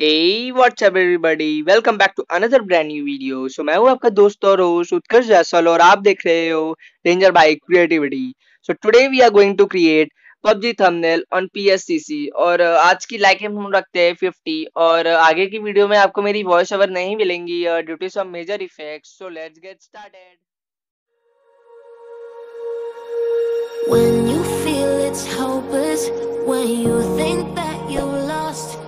Hey. So मैं आपका दोस्त और होस्ट उत्कर्ष जायसवाल और आप देख रहे हो by creativity so today we are going to create PUBG thumbnail on PSCC और uh, आज की लाइक हम रखते हैं 50 और uh, आगे की वीडियो में आपको मेरी वॉइस ओवर नहीं मिलेंगी due to some major effects so let's get started When you feel it's hopeless, when you think that lost,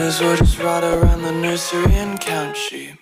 Might as well just ride around the nursery and count sheep.